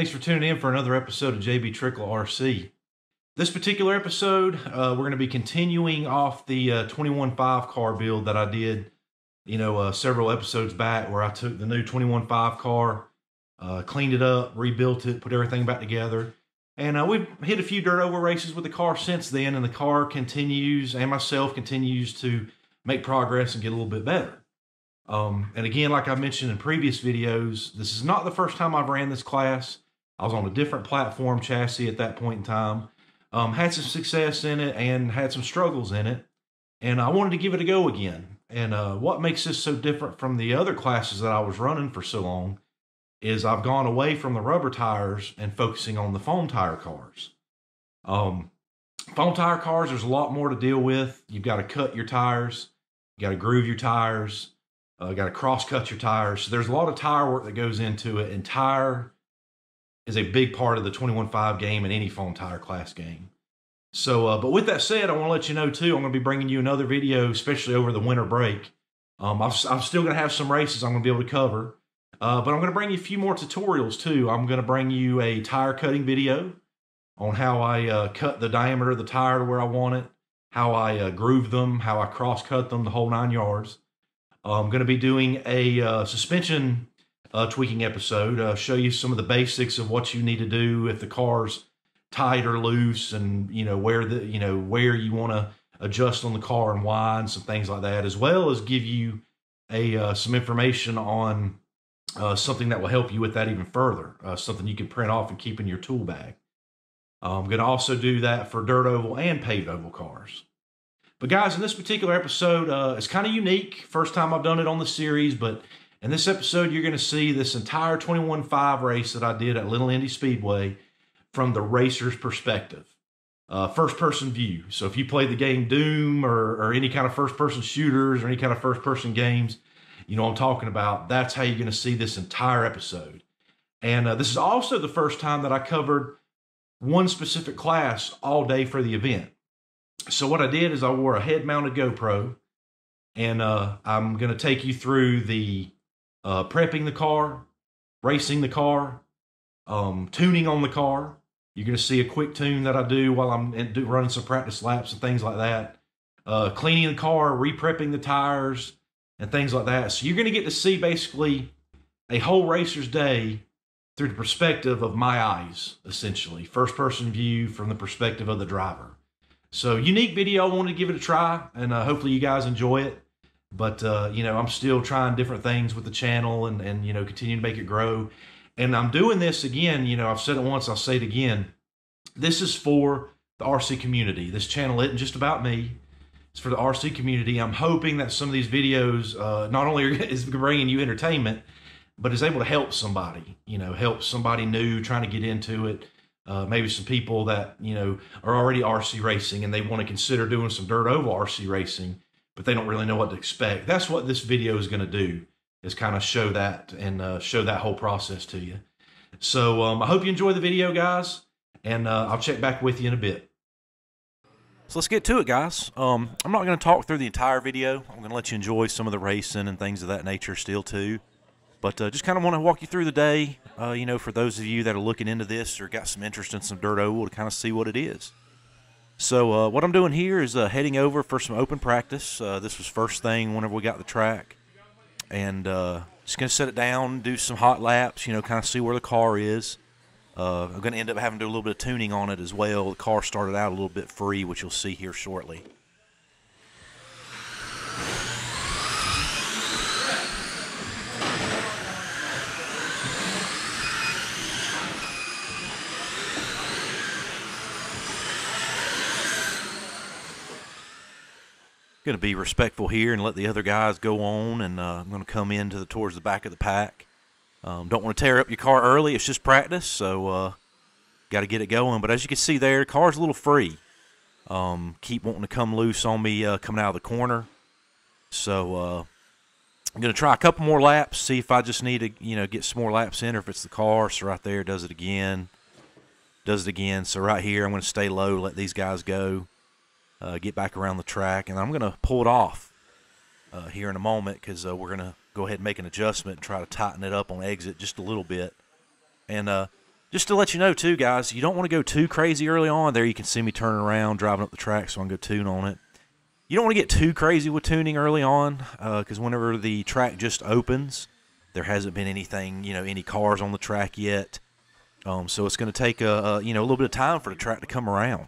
Thanks for tuning in for another episode of JB Trickle RC. This particular episode, uh, we're going to be continuing off the uh, 21.5 car build that I did, you know, uh, several episodes back, where I took the new 21.5 car, uh, cleaned it up, rebuilt it, put everything back together, and uh, we've hit a few dirt oval races with the car since then, and the car continues, and myself continues to make progress and get a little bit better. Um, and again, like I mentioned in previous videos, this is not the first time I've ran this class. I was on a different platform chassis at that point in time. Um, had some success in it and had some struggles in it. And I wanted to give it a go again. And uh, what makes this so different from the other classes that I was running for so long is I've gone away from the rubber tires and focusing on the foam tire cars. Um, foam tire cars, there's a lot more to deal with. You've got to cut your tires, you got to groove your tires, uh, got to cross cut your tires. So there's a lot of tire work that goes into it, and tire is a big part of the 21.5 game and any foam tire class game. So, uh, but with that said, I want to let you know too, I'm going to be bringing you another video, especially over the winter break. Um, I'm, I'm still going to have some races I'm going to be able to cover, uh, but I'm going to bring you a few more tutorials too. I'm going to bring you a tire cutting video on how I uh, cut the diameter of the tire to where I want it, how I uh, groove them, how I cross cut them, the whole nine yards. I'm going to be doing a uh, suspension uh, tweaking episode, uh, show you some of the basics of what you need to do if the car's tight or loose, and you know where the you know where you want to adjust on the car and why, and some things like that, as well as give you a uh, some information on uh, something that will help you with that even further, uh, something you can print off and keep in your tool bag. I'm going to also do that for dirt oval and paved oval cars. But guys, in this particular episode, uh, it's kind of unique. First time I've done it on the series, but in this episode, you're going to see this entire 21.5 race that I did at Little Indy Speedway from the racer's perspective. Uh, first person view. So if you play the game Doom or, or any kind of first person shooters or any kind of first person games, you know I'm talking about. That's how you're going to see this entire episode. And uh, this is also the first time that I covered one specific class all day for the event. So what I did is I wore a head mounted GoPro and uh, I'm going to take you through the uh, prepping the car, racing the car, um, tuning on the car. You're going to see a quick tune that I do while I'm running some practice laps and things like that. Uh, cleaning the car, re-prepping the tires, and things like that. So you're going to get to see basically a whole racer's day through the perspective of my eyes, essentially. First person view from the perspective of the driver. So unique video. I wanted to give it a try, and uh, hopefully you guys enjoy it. But uh, you know, I'm still trying different things with the channel, and and you know, continue to make it grow. And I'm doing this again. You know, I've said it once. I'll say it again. This is for the RC community. This channel isn't just about me. It's for the RC community. I'm hoping that some of these videos uh, not only is bringing you entertainment, but is able to help somebody. You know, help somebody new trying to get into it uh, maybe some people that you know are already RC racing and they want to consider doing some dirt oval RC racing, but they don't really know what to expect. That's what this video is going to do is kind of show that and uh, show that whole process to you. So um, I hope you enjoy the video, guys, and uh, I'll check back with you in a bit. So let's get to it, guys. Um, I'm not going to talk through the entire video. I'm going to let you enjoy some of the racing and things of that nature still too. But uh, just kind of want to walk you through the day, uh, you know, for those of you that are looking into this or got some interest in some dirt oval to kind of see what it is. So uh, what I'm doing here is uh, heading over for some open practice. Uh, this was first thing whenever we got the track. And uh, just going to set it down, do some hot laps, you know, kind of see where the car is. I'm going to end up having to do a little bit of tuning on it as well. The car started out a little bit free, which you'll see here shortly. Going to be respectful here and let the other guys go on, and uh, I'm going to come into the towards the back of the pack. Um, don't want to tear up your car early. It's just practice, so uh, got to get it going. But as you can see there, car's a little free. Um, keep wanting to come loose on me uh, coming out of the corner. So uh, I'm going to try a couple more laps, see if I just need to, you know, get some more laps in, or if it's the car. So right there, does it again, does it again. So right here, I'm going to stay low, let these guys go uh, get back around the track, and I'm going to pull it off uh, here in a moment because uh, we're going to go ahead and make an adjustment and try to tighten it up on exit just a little bit. And uh, just to let you know, too, guys, you don't want to go too crazy early on. There you can see me turning around, driving up the track, so I can go tune on it. You don't want to get too crazy with tuning early on because uh, whenever the track just opens, there hasn't been anything, you know, any cars on the track yet. Um, so it's going to take a, a, you know a little bit of time for the track to come around.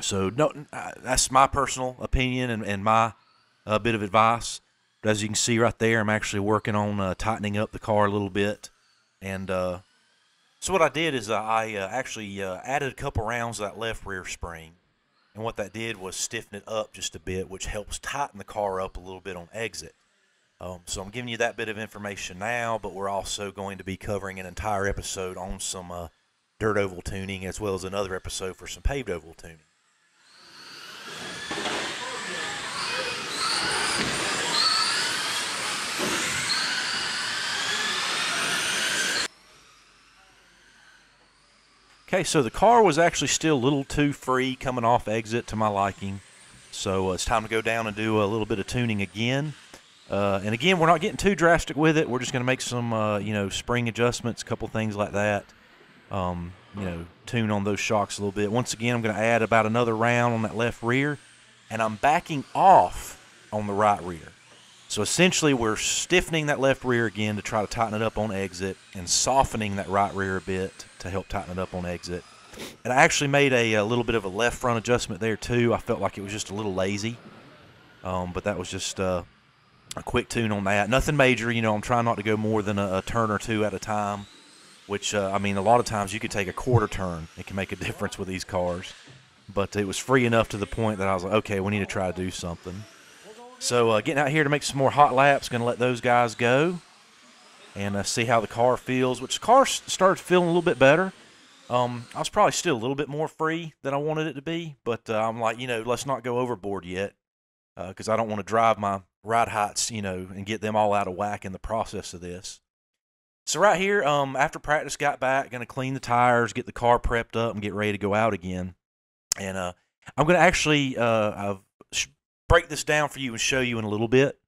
So no, uh, that's my personal opinion and, and my uh, bit of advice. But as you can see right there, I'm actually working on uh, tightening up the car a little bit. And uh, so what I did is I uh, actually uh, added a couple rounds of that left rear spring. And what that did was stiffen it up just a bit, which helps tighten the car up a little bit on exit. Um, so I'm giving you that bit of information now, but we're also going to be covering an entire episode on some dirt oval tuning as well as another episode for some paved oval tuning. Okay, so the car was actually still a little too free coming off exit to my liking. So uh, it's time to go down and do a little bit of tuning again. Uh, and again, we're not getting too drastic with it. We're just going to make some, uh, you know, spring adjustments, a couple things like that. Um, you know, tune on those shocks a little bit. Once again, I'm going to add about another round on that left rear, and I'm backing off on the right rear. So essentially, we're stiffening that left rear again to try to tighten it up on exit and softening that right rear a bit to help tighten it up on exit. And I actually made a, a little bit of a left front adjustment there too. I felt like it was just a little lazy, um, but that was just uh, a quick tune on that. Nothing major, you know. I'm trying not to go more than a, a turn or two at a time. Which uh, I mean, a lot of times you could take a quarter turn. It can make a difference with these cars. But it was free enough to the point that I was like, okay, we need to try to do something. So uh, getting out here to make some more hot laps. Going to let those guys go and uh, see how the car feels. Which the car started feeling a little bit better. Um, I was probably still a little bit more free than I wanted it to be, but uh, I'm like, you know, let's not go overboard yet because uh, I don't want to drive my ride heights, you know, and get them all out of whack in the process of this. So right here, um, after practice got back, gonna clean the tires, get the car prepped up, and get ready to go out again. And uh, I'm gonna actually uh, break this down for you and show you in a little bit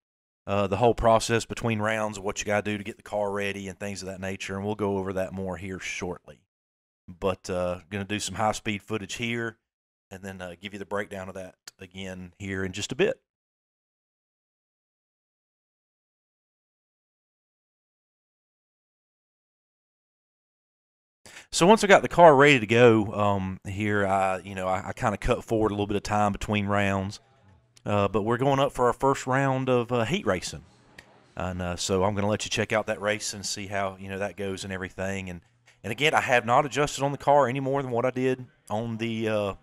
uh, the whole process between rounds of what you gotta do to get the car ready and things of that nature. And we'll go over that more here shortly. But uh, gonna do some high speed footage here, and then uh, give you the breakdown of that again here in just a bit. So once I got the car ready to go um, here, I you know I, I kind of cut forward a little bit of time between rounds, but we're going up for our first round of uh, heat racing, and uh, so I'm going to let you check out that race and see how you know that goes and everything. And and again, I have not adjusted on the car any more than what I did on the uh,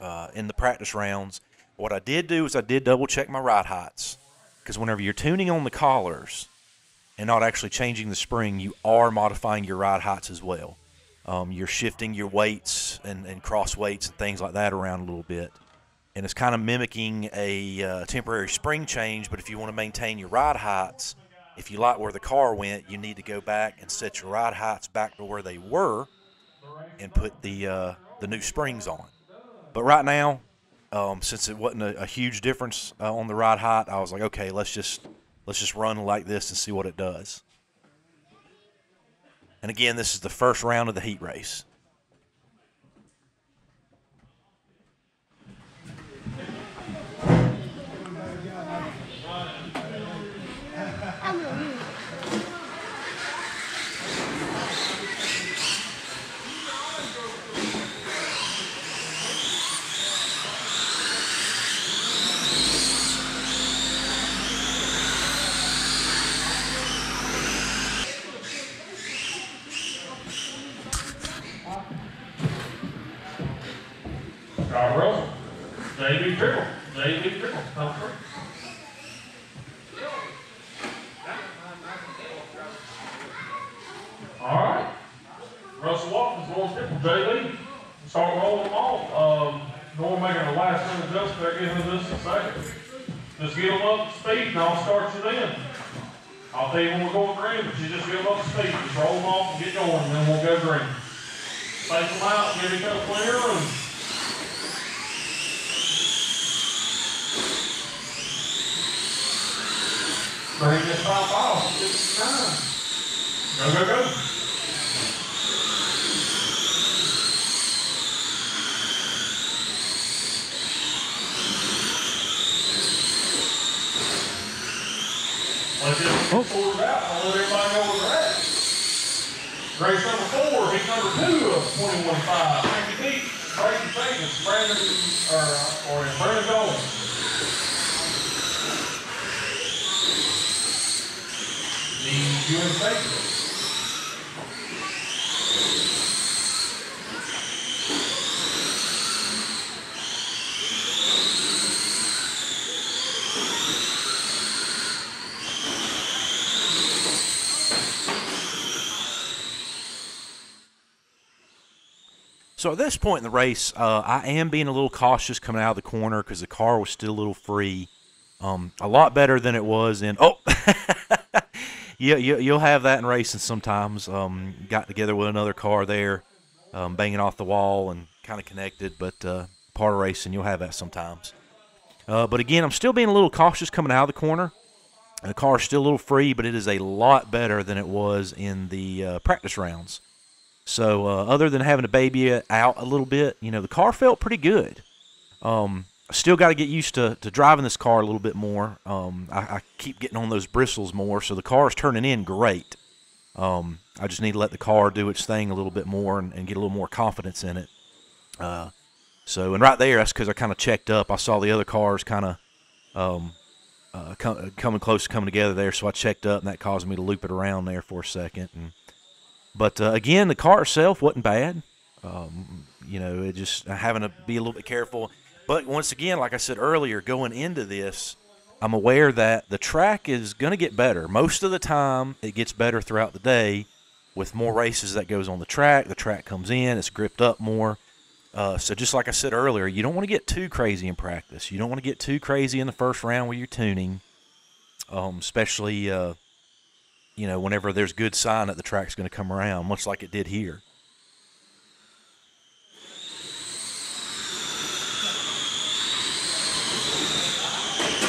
uh, in the practice rounds. What I did do is I did double check my ride heights because whenever you're tuning on the collars and not actually changing the spring, you are modifying your ride heights as well. Um, you're shifting your weights and, and cross weights and things like that around a little bit. And it's kind of mimicking a uh, temporary spring change, but if you want to maintain your ride heights, if you like where the car went, you need to go back and set your ride heights back to where they were and put the, uh, the new springs on. But right now, um, since it wasn't a, a huge difference uh, on the ride height, I was like, okay, let's just let's just run like this and see what it does. And again, this is the first round of the heat race. Bring this pop off. Go, go, go. Race number four, heat number two of 21.5. Frankie Pete, Brayden Savings, Brandon, or, or Brandon Golan. The U.S. Safety. So at this point in the race, uh, I am being a little cautious coming out of the corner because the car was still a little free. Um, a lot better than it was in. Oh, yeah, you, you'll have that in racing sometimes. Um, got together with another car there, um, banging off the wall and kind of connected, but uh, part of racing, you'll have that sometimes. Uh, but again, I'm still being a little cautious coming out of the corner. The car is still a little free, but it is a lot better than it was in the uh, practice rounds. So uh, other than having to baby out a little bit, you know, the car felt pretty good. Um, still got to get used to, to driving this car a little bit more. Um, I, I, keep getting on those bristles more, so the car is turning in great. Um, I just need to let the car do its thing a little bit more and, and get a little more confidence in it. Uh, so, and right there, that's because I kind of checked up. I saw the other cars kind of um, uh, com- coming close to coming together there, so I checked up, and that caused me to loop it around there for a second. And but uh, again, the car itself wasn't bad. Um, you know, it just having to be a little bit careful. But once again, like I said earlier, going into this, I'm aware that the track is going to get better. Most of the time, it gets better throughout the day. With more races that goes on the track, the track comes in, it's gripped up more. Uh, so just like I said earlier, you don't want to get too crazy in practice. You don't want to get too crazy in the first round where you're tuning, um, especially uh, you know, whenever there's good sign that the track's going to come around, much like it did here.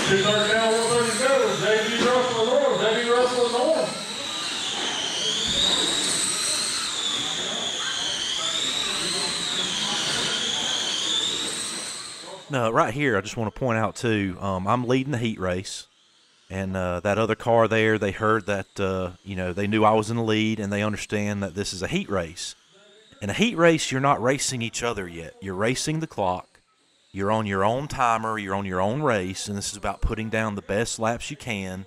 Two thirds down, one thirty. J.B. Russell and J.B. Russell and No, right here, I just want to point out too. Um, I'm leading the heat race and uh, that other car there, they heard that uh, you know they knew I was in the lead, and they understand that this is a heat race. In a heat race, you're not racing each other yet. You're racing the clock. You're on your own timer. You're on your own race, and this is about putting down the best laps you can,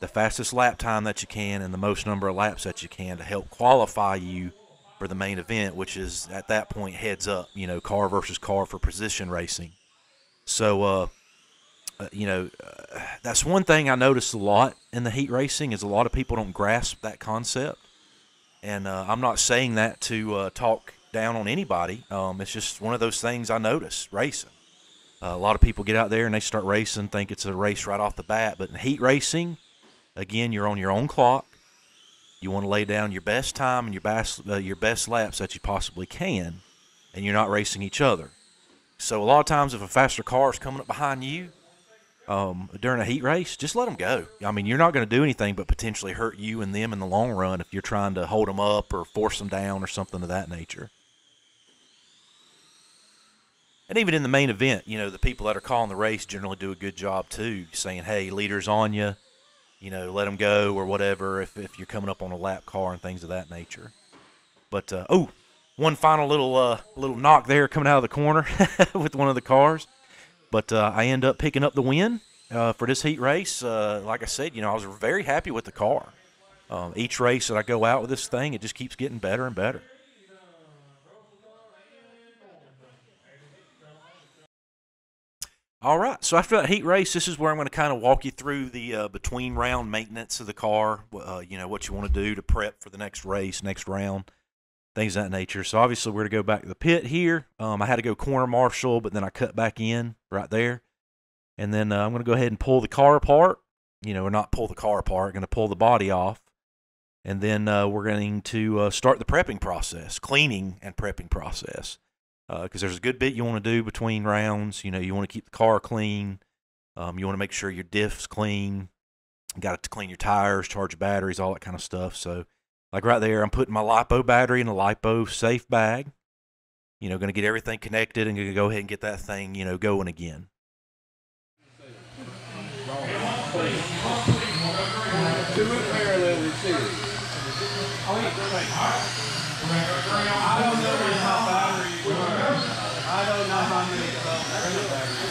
the fastest lap time that you can, and the most number of laps that you can to help qualify you for the main event, which is at that point heads up. You know, car versus car for position racing. So. Uh, uh, you know, uh, that's one thing I noticed a lot in the heat racing is a lot of people don't grasp that concept. And uh, I'm not saying that to uh, talk down on anybody. Um, it's just one of those things I notice racing. Uh, a lot of people get out there and they start racing, think it's a race right off the bat. But in heat racing, again, you're on your own clock. You want to lay down your best time and your best your best laps that you possibly can, and you're not racing each other. So a lot of times, if a faster car is coming up behind you, um, during a heat race, just let them go. I mean, you're not going to do anything but potentially hurt you and them in the long run if you're trying to hold them up or force them down or something of that nature. And even in the main event, you know, the people that are calling the race generally do a good job too, saying, "Hey, leaders on you, you know, let them go or whatever." If if you're coming up on a lap car and things of that nature. But uh, oh, one final little uh, little knock there coming out of the corner with one of the cars. But uh, I end up picking up the win uh, for this heat race. Uh, like I said, you know, I was very happy with the car. Um, each race that I go out with this thing, it just keeps getting better and better. All right, so after that heat race, this is where I'm going to kind of walk you through the uh, between round maintenance of the car. Uh, you know what you want to do to prep for the next race, next round things of that nature. So obviously we're to go back to the pit here. Um, I had to go corner marshal, but then I cut back in right there. And then uh, I'm going to go ahead and pull the car apart. You know, or not pull the car apart, going to pull the body off. And then uh, we're going to uh, start the prepping process, cleaning and prepping process. Because uh, there's a good bit you want to do between rounds. You know, you want to keep the car clean. Um, you want to make sure your diff's clean. You got to clean your tires, charge your batteries, all that kind of stuff. So like right there, I'm putting my LiPo battery in a LiPo safe bag. You know, going to get everything connected and going to go ahead and get that thing, you know, going again. Two parallel. Oh, three on I don't know two battery. We're gonna go. I don't know how many uh, printer batteries.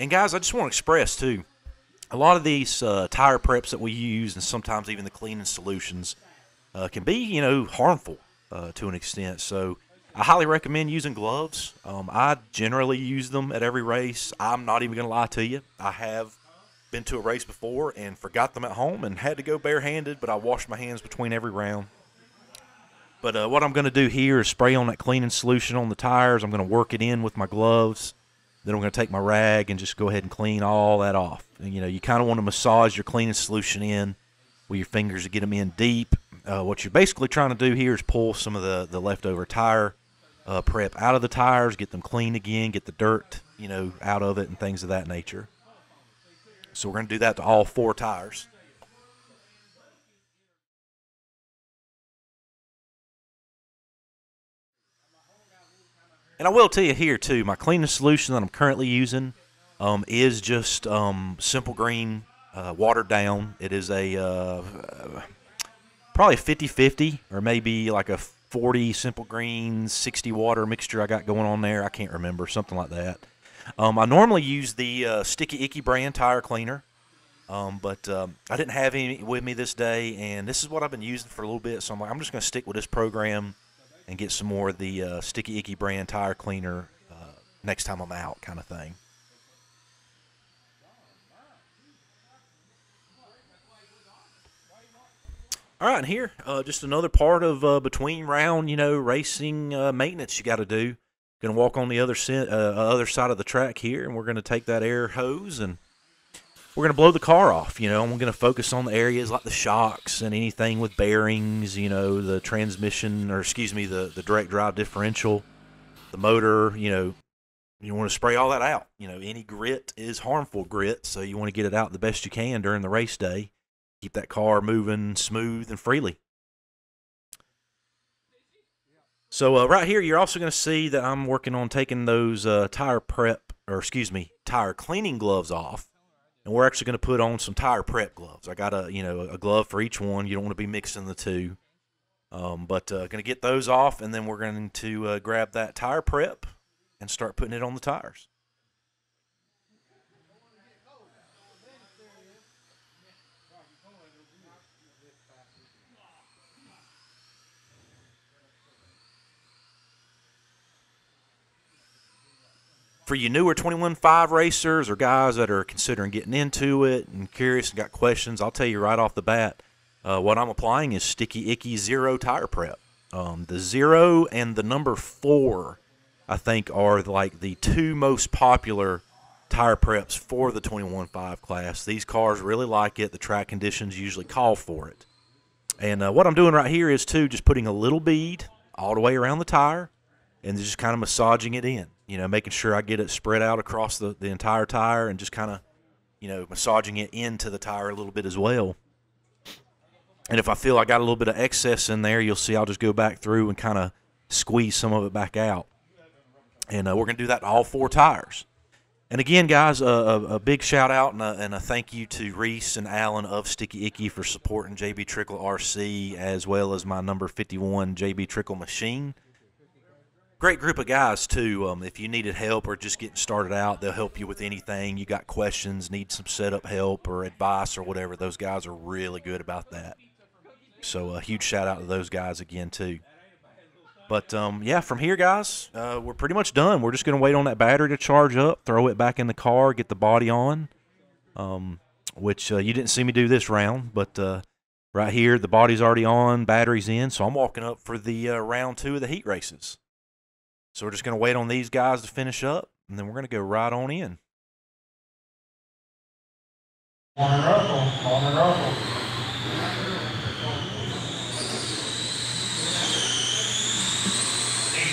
And guys, I just want to express too, a lot of these uh, tire preps that we use, and sometimes even the cleaning solutions, uh, can be you know harmful uh, to an extent. So I highly recommend using gloves. Um, I generally use them at every race. I'm not even going to lie to you. I have been to a race before and forgot them at home and had to go barehanded, but I washed my hands between every round. But uh, what I'm going to do here is spray on that cleaning solution on the tires. I'm going to work it in with my gloves. Then I'm going to take my rag and just go ahead and clean all that off. And, you know, you kind of want to massage your cleaning solution in with your fingers to get them in deep. Uh, what you're basically trying to do here is pull some of the, the leftover tire uh, prep out of the tires, get them clean again, get the dirt, you know, out of it and things of that nature. So we're going to do that to all four tires. And I will tell you here too, my cleaning solution that I'm currently using um, is just um, simple green, uh, watered down. It is a uh, probably 50-50 or maybe like a 40 simple green, 60 water mixture I got going on there. I can't remember something like that. Um, I normally use the uh, Sticky Icky brand tire cleaner, um, but um, I didn't have any with me this day, and this is what I've been using for a little bit. So I'm like, I'm just going to stick with this program and get some more of the uh, Sticky Icky brand tire cleaner uh, next time I'm out, kind of thing. All right, and here, uh, just another part of uh, between round, you know, racing uh, maintenance you got to do. Going to walk on the other uh, other side of the track here, and we're going to take that air hose and we're going to blow the car off. You know, and we're going to focus on the areas like the shocks and anything with bearings. You know, the transmission, or excuse me, the the direct drive differential, the motor. You know, you want to spray all that out. You know, any grit is harmful grit, so you want to get it out the best you can during the race day keep that car moving smooth and freely. So uh, right here, you're also going to see that I'm working on taking those uh, tire prep, or excuse me, tire cleaning gloves off, and we're actually going to put on some tire prep gloves. I got a you know a glove for each one. You don't want to be mixing the two, um, but uh, going to get those off, and then we're going to uh, grab that tire prep and start putting it on the tires. For you newer 21.5 racers or guys that are considering getting into it and curious and got questions, I'll tell you right off the bat, uh, what I'm applying is Sticky Icky Zero Tire Prep. Um, the zero and the number four, I think, are like the two most popular tire preps for the 21.5 class. These cars really like it. The track conditions usually call for it. And uh, what I'm doing right here is, too, just putting a little bead all the way around the tire and just kind of massaging it in you know, making sure I get it spread out across the, the entire tire and just kind of, you know, massaging it into the tire a little bit as well. And if I feel I got a little bit of excess in there, you'll see I'll just go back through and kind of squeeze some of it back out. And uh, we're going to do that to all four tires. And again, guys, a, a, big shout out and a, and a, thank you to Reese and Alan of Sticky Icky for supporting JB Trickle RC as well as my number 51 JB Trickle machine great group of guys too. Um, if you needed help or just getting started out, they'll help you with anything. You got questions, need some setup help or advice or whatever. Those guys are really good about that. So a huge shout out to those guys again too. But um, yeah, from here, guys, uh, we're pretty much done. We're just gonna wait on that battery to charge up, throw it back in the car, get the body on. Um, which uh, you didn't see me do this round, but uh, right here the body's already on, battery's in, so I'm walking up for the uh, round two of the heat races. So we're just going to wait on these guys to finish up, and then we're going to go right on in. Norman Russell, Norman Russell.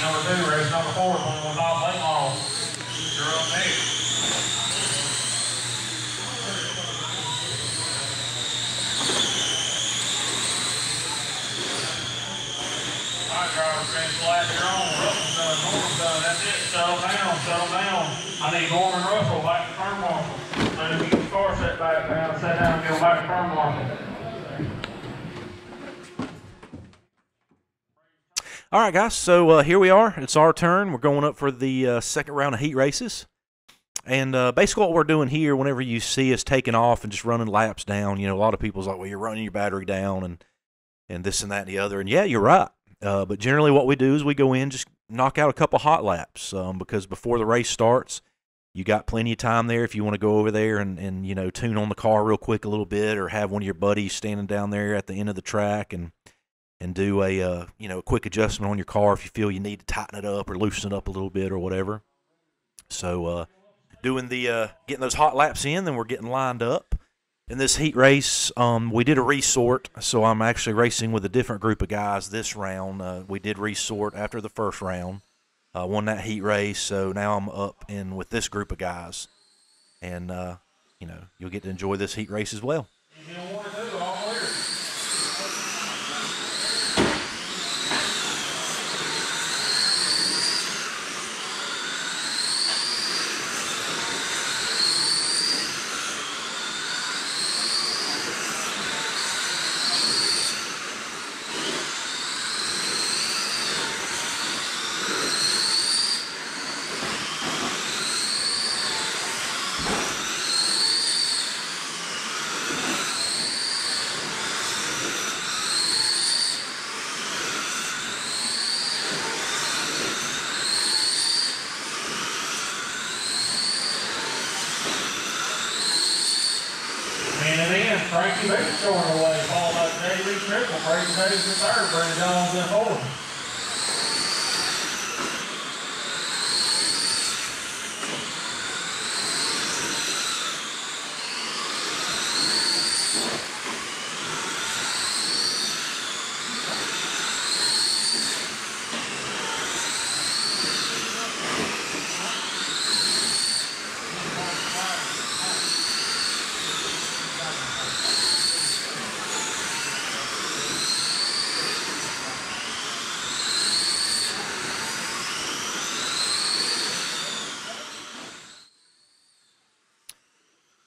Number two, race number four. You're up next. All right, driver. Settle down. settle down. I need Norman Russell back to turn marshal. So if you can car set back down, set down, and go back to turn marshal. All right, guys. So uh, here we are. It's our turn. We're going up for the uh, second round of heat races. And uh, basically, what we're doing here, whenever you see us taking off and just running laps down, you know, a lot of people's like, "Well, you're running your battery down," and and this and that and the other. And yeah, you're right. Uh, but generally, what we do is we go in, just knock out a couple hot laps, um, because before the race starts, you got plenty of time there if you want to go over there and and you know tune on the car real quick a little bit, or have one of your buddies standing down there at the end of the track and and do a uh, you know a quick adjustment on your car if you feel you need to tighten it up or loosen it up a little bit or whatever. So uh, doing the uh, getting those hot laps in, then we're getting lined up. In this heat race, um, we did a resort, so I'm actually racing with a different group of guys this round. Uh, we did resort after the first round, uh, won that heat race, so now I'm up in with this group of guys, and uh, you know you'll get to enjoy this heat race as well. Showing away, followed by J.B. Trickle, Brady Davis in third, Brandon Jones in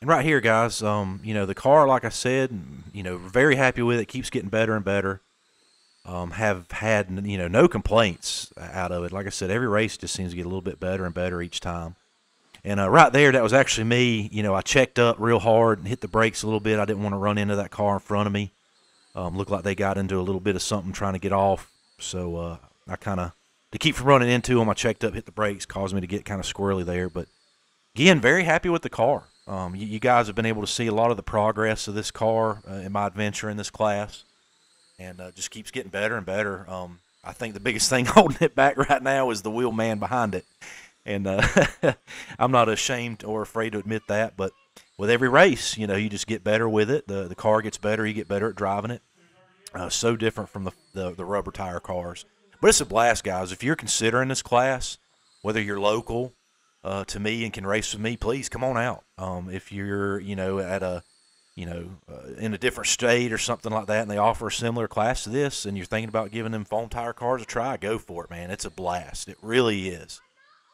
right here, guys, um, you know, the car, like I said, you know, very happy with it. Keeps getting better and better. Um, have had, you know, no complaints out of it. Like I said, every race just seems to get a little bit better and better each time. And uh, right there, that was actually me. You know, I checked up real hard and hit the brakes a little bit. I didn't want to run into that car in front of me. Um, looked like they got into a little bit of something trying to get off. So uh, I kind of, to keep from running into them, I checked up, hit the brakes, caused me to get kind of squirrely there. But again, very happy with the car. Um, you, you guys have been able to see a lot of the progress of this car uh, in my adventure in this class, and uh, just keeps getting better and better. Um, I think the biggest thing holding it back right now is the wheel man behind it, and uh, I'm not ashamed or afraid to admit that. But with every race, you know, you just get better with it. the The car gets better. You get better at driving it. Uh, so different from the, the the rubber tire cars, but it's a blast, guys. If you're considering this class, whether you're local uh, to me and can race with me, please come on out. Um, if you're, you know, at a, you know, uh, in a different state or something like that, and they offer a similar class to this, and you're thinking about giving them foam tire cars a try, go for it, man. It's a blast. It really is.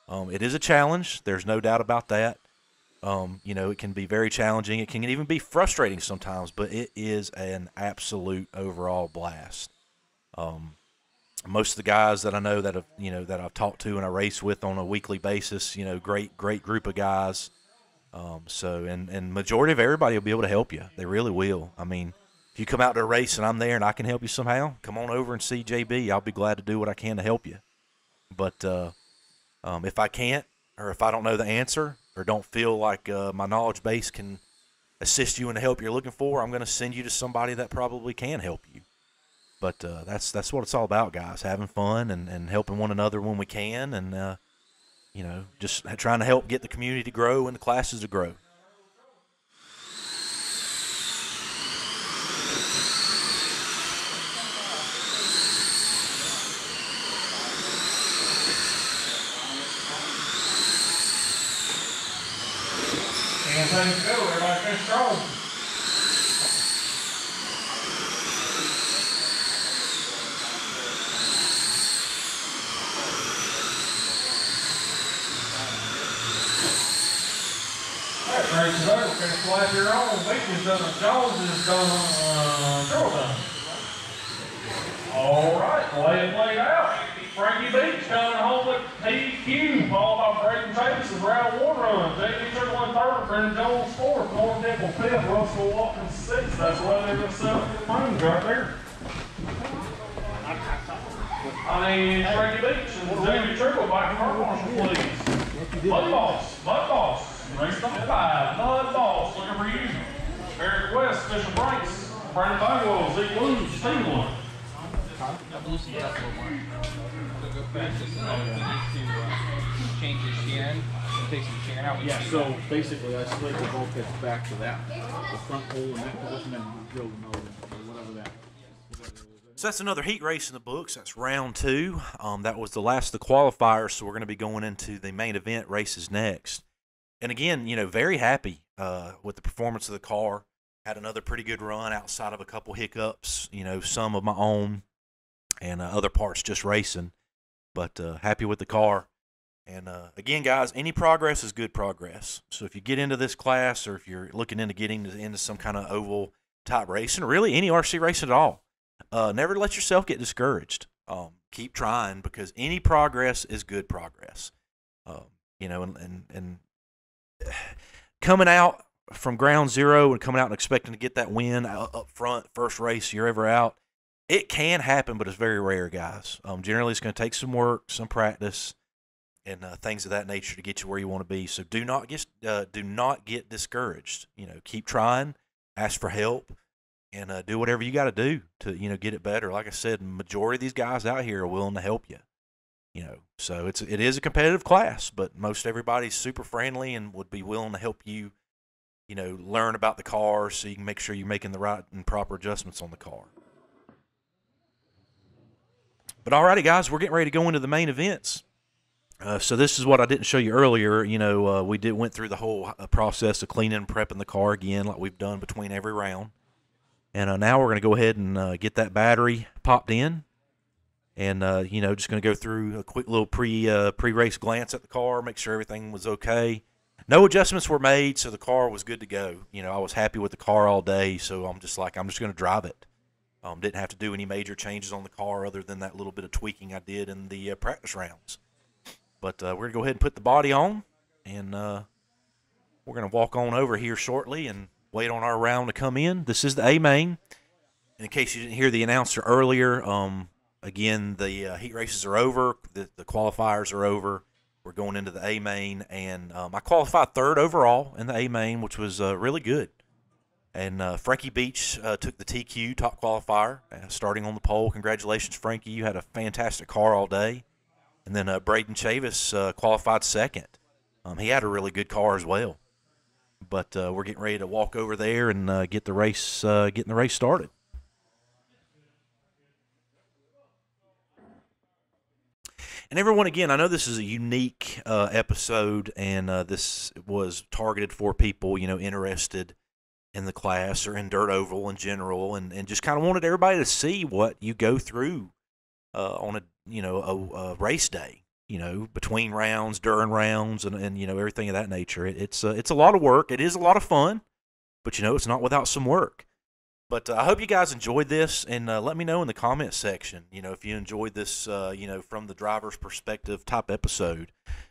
Um, it is a challenge. There's no doubt about that. Um, you know, it can be very challenging. It can even be frustrating sometimes, but it is an absolute overall blast. Um, most of the guys that I know that have you know that I've talked to and I race with on a weekly basis, you know, great great group of guys. Um, so and and majority of everybody will be able to help you. They really will. I mean, if you come out to a race and I'm there and I can help you somehow, come on over and see JB. I'll be glad to do what I can to help you. But uh, um, if I can't, or if I don't know the answer, or don't feel like uh, my knowledge base can assist you in the help you're looking for, I'm going to send you to somebody that probably can help you. But uh, that's that's what it's all about, guys. Having fun and, and helping one another when we can, and uh, you know, just trying to help get the community to grow and the classes to grow. And things go, everybody Finish lap here on. Beach done, Jones is done, uh, Cheryl done. All right, lay it laid out. Frankie Beach coming home with TQ, followed by Braden Chase and round one run. Jamie Trickle in third, Brendan Jones fourth, Norman Temple fifth, Russell Watkins sixth. That's why they're just seven for the right there. I mean, Frankie Beach and Jamie Trickle back in our marshal, please. Mud Boss, Mud Boss, race number five, Mud Boss, looking for you. Eric West, Fisher Branks, Brandon Bagwell, Zeke Lewis, Steve one. change the steering and take some steering out. Yeah, so basically I slid the bulkheads back to that, the front hole in that position and drilled another, or whatever that. whatever. So that's another heat race in the books. That's round two. Um, that was the last of the qualifiers, so we're going to be going into the main event races next. And again, you know, very happy uh, with the performance of the car. Had another pretty good run outside of a couple hiccups, you know, some of my own and uh, other parts just racing. But uh, happy with the car. And uh, again, guys, any progress is good progress. So if you get into this class or if you're looking into getting into some kind of oval type racing, really any RC racing at all, uh, never let yourself get discouraged. Um, keep trying because any progress is good progress. Um, you know, and, and and coming out from ground zero and coming out and expecting to get that win up front, first race you're ever out, it can happen, but it's very rare, guys. Um, generally, it's going to take some work, some practice, and uh, things of that nature to get you where you want to be. So do not get uh, do not get discouraged. You know, keep trying, ask for help, and uh, do whatever you got to do to you know get it better. Like I said, majority of these guys out here are willing to help you. You know, so it's it is a competitive class, but most everybody's super friendly and would be willing to help you. You know, learn about the car so you can make sure you're making the right and proper adjustments on the car. But alrighty, guys, we're getting ready to go into the main events. Uh, so this is what I didn't show you earlier. You know, uh, we did went through the whole uh, process of cleaning and prepping the car again, like we've done between every round. And uh, now we're going to go ahead and uh, get that battery popped in, and uh, you know, just going to go through a quick little pre uh, pre race glance at the car, make sure everything was okay. No adjustments were made, so the car was good to go. You know, I was happy with the car all day, so I'm just like, I'm just going to drive it. Um, didn't have to do any major changes on the car other than that little bit of tweaking I did in the uh, practice rounds. But uh, we're going to go ahead and put the body on, and uh, we're going to walk on over here shortly and wait on our round to come in. This is the A main. In case you didn't hear the announcer earlier, um, again, the uh, heat races are over, the, the qualifiers are over. We're going into the A main, and um, I qualified third overall in the A main, which was uh, really good. And uh, Frankie Beach uh, took the TQ top qualifier, uh, starting on the pole. Congratulations, Frankie! You had a fantastic car all day. And then Braden Chavis qualified second. Um, he had a really good car as well. But we're getting ready to walk over there and get the race, getting the race started. And everyone, again, I know this is a unique uh, episode, and uh, this was targeted for people, you know, interested in the class or in dirt oval in general, and, and just kind of wanted everybody to see what you go through uh, on a you know a, a race day. You know, between rounds, during rounds, and, and you know everything of that nature. It, it's uh, it's a lot of work. It is a lot of fun, but you know it's not without some work. But uh, I hope you guys enjoyed this, and uh, let me know in the comment section. You know, if you enjoyed this, uh, you know, from the driver's perspective type episode,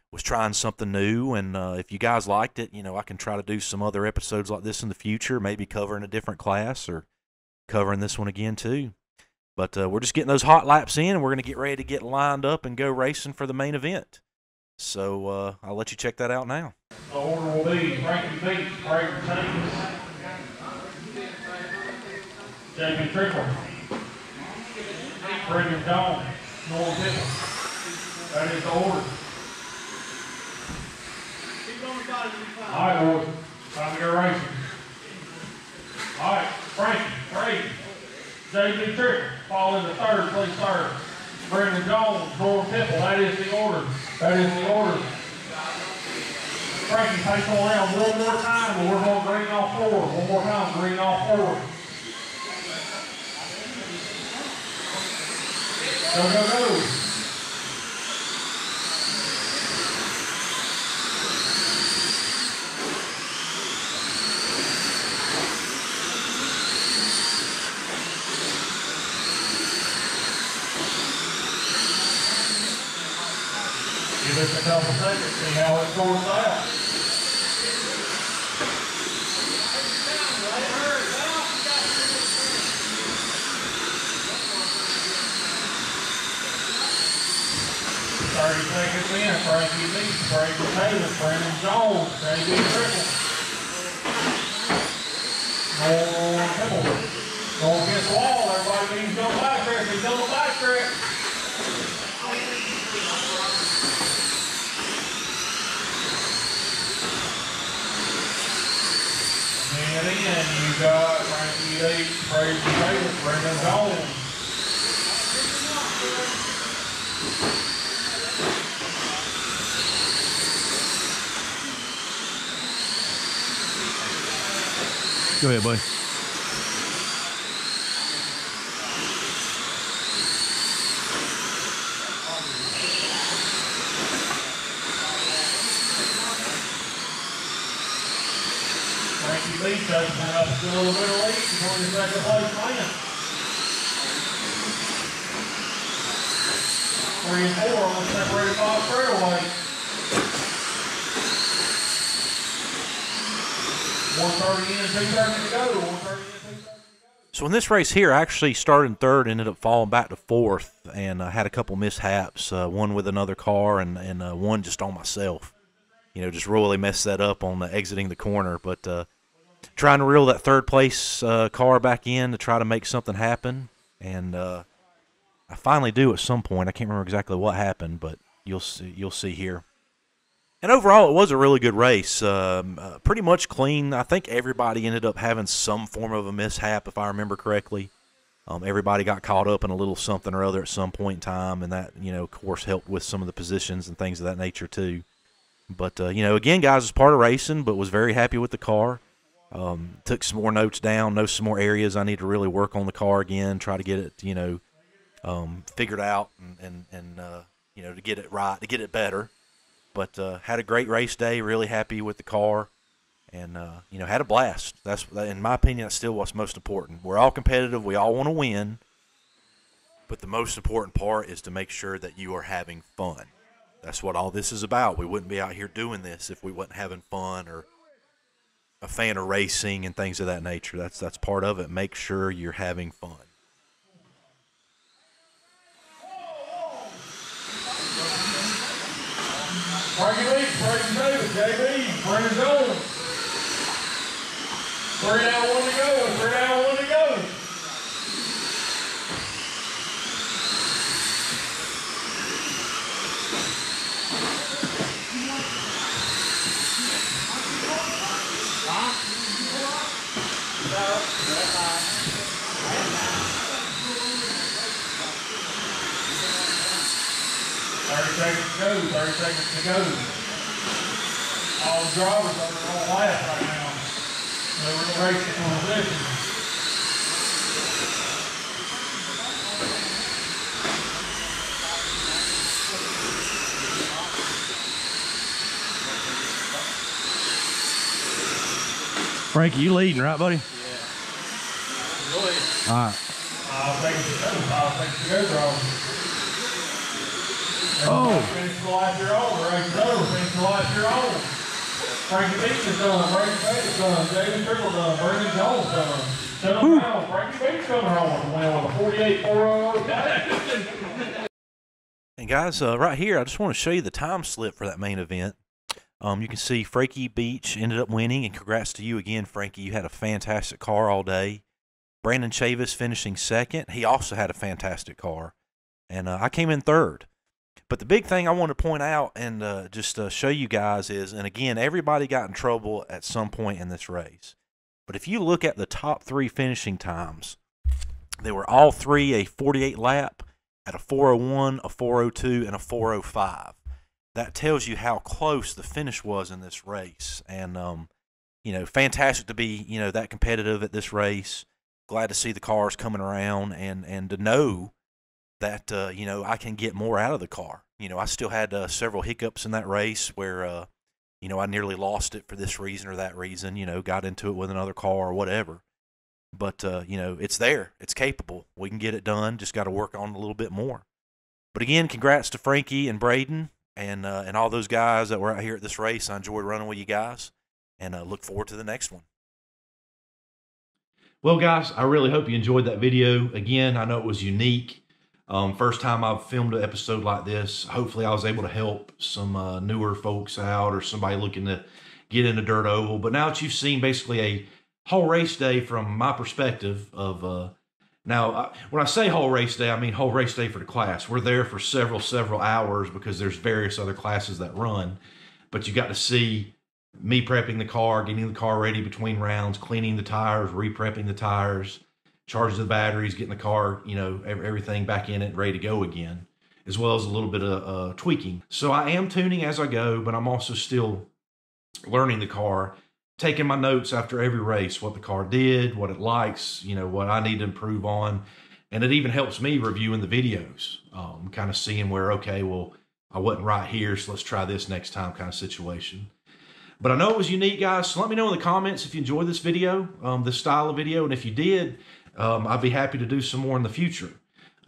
was trying something new, and uh, if you guys liked it, you know, I can try to do some other episodes like this in the future, maybe covering a different class or covering this one again too. But uh, we're just getting those hot laps in, and we're going to get ready to get lined up and go racing for the main event. So uh, I'll let you check that out now. The order will be Frankie Beach, Jamie Trickle, Brendan Jones, Norm Pickle. That is the order. All right, boys, time to go racing. All right, Frankie, Braden, Jamie Trickle, fall into third, please third. Brendan Jones, Norm Pickle, that is the order. That is the order. Frankie, take on around one more time, and we're going to green off forward. One more time, green off forward. Go, go, go. Give us a couple seconds, see how it goes out. Thirty seconds in, Frankie Leach, Brady Taylor, Brandon Jones, J.B. Trickle. More Pebble. Go against the wall, everybody needs to go back there, if you don't back there. And in, you got Frankie Leach, Brady Taylor, Brandon Jones. Go ahead, buddy. A little the. Three and four on the separated box fairway. One thirty in, two thirty to go, one thirty in, two thirty to go. So in this race here, I actually started in third, ended up falling back to fourth, and uh, had a couple mishaps. Uh, one with another car, and and uh, one just on myself. You know, just really messed that up on the exiting the corner. But uh, trying to reel that third place uh, car back in to try to make something happen, and uh, I finally do at some point. I can't remember exactly what happened, but you'll see. You'll see here. And overall, it was a really good race. Um, uh, pretty much clean. I think everybody ended up having some form of a mishap, if I remember correctly. Um, everybody got caught up in a little something or other at some point in time, and that, you know, of course, helped with some of the positions and things of that nature, too. But, uh, you know, again, guys, was part of racing, but was very happy with the car. Um, took some more notes down, know some more areas I need to really work on the car again, try to get it, you know, um, figured out and, and, and uh, you know, to get it right, to get it better but uh, had a great race day. Really happy with the car, and uh, you know had a blast. That's in my opinion, that's still what's most important. We're all competitive. We all want to win, but the most important part is to make sure that you are having fun. That's what all this is about. We wouldn't be out here doing this if we wasn't having fun or a fan of racing and things of that nature. That's that's part of it. Make sure you're having fun. Frankie Leach, Brayden Davis, JB, Brandon Jones. Three down, one to go, three down, one to go. Thirty seconds to go, thirty seconds to go. All the drivers are on last right now. They're racing on position. Frankie, you leading, right, buddy? Go ahead. All right. I'll take it to go, I'll take it to go, bro. Oh. Finish last year on, race is finish last year on. Frankie Beach is done, Brady Bates done, David Triple done, Brandon Jones done. Shut up now, Frankie Beach coming home forty-eight four oh. And guys, uh, right here, I just want to show you the time slip for that main event. Um, you can see Frankie Beach ended up winning, and congrats to you again, Frankie. You had a fantastic car all day. Brandon Chavis finishing second. He also had a fantastic car, and uh, I came in third. But the big thing I want to point out and uh, just uh, show you guys is, and again, everybody got in trouble at some point in this race. But if you look at the top three finishing times, they were all three a 48 lap at a 401, a 402, and a 405. That tells you how close the finish was in this race. And, um, you know, fantastic to be, you know, that competitive at this race. Glad to see the cars coming around and, and to know that, uh, you know, I can get more out of the car. You know, I still had uh, several hiccups in that race where, uh, you know, I nearly lost it for this reason or that reason, you know, got into it with another car or whatever. But, uh, you know, it's there. It's capable. We can get it done. Just got to work on it a little bit more. But again, congrats to Frankie and Braden. and uh, and all those guys that were out here at this race. I enjoyed running with you guys, and uh, look forward to the next one. Well, guys, I really hope you enjoyed that video. Again, I know it was unique. Um, first time I've filmed an episode like this. Hopefully, I was able to help some uh, newer folks out or somebody looking to get into dirt oval. But now that you've seen basically a whole race day from my perspective of uh, now, when I say whole race day, I mean whole race day for the class. We're there for several, several hours because there's various other classes that run. But you got to see me prepping the car, getting the car ready between rounds, cleaning the tires, re-prepping the tires, charging the batteries, getting the car, you know, everything back in it, ready to go again, as well as a little bit of uh, tweaking. So I am tuning as I go, but I'm also still learning the car taking my notes after every race, what the car did, what it likes, you know, what I need to improve on. And it even helps me reviewing the videos, um, kind of seeing where, okay, well, I wasn't right here, so let's try this next time kind of situation. But I know it was unique, guys. So let me know in the comments if you enjoyed this video, um, this style of video. And if you did, um, I'd be happy to do some more in the future.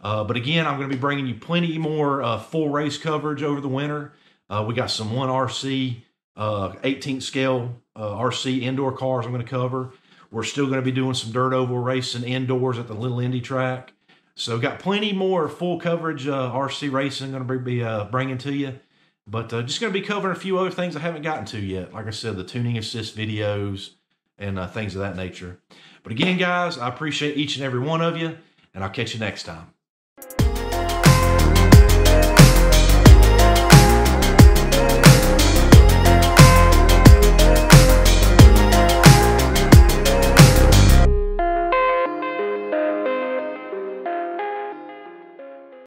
Uh, but again, I'm going to be bringing you plenty more uh, full race coverage over the winter. Uh, we got some 1RC uh, 18th scale uh, RC indoor cars I'm going to cover. We're still going to be doing some dirt oval racing indoors at the Little Indy track. So got plenty more full coverage uh, RC racing going to be uh, bringing to you. But uh, just going to be covering a few other things I haven't gotten to yet. Like I said, the tuning assist videos and uh, things of that nature. But again, guys, I appreciate each and every one of you, and I'll catch you next time.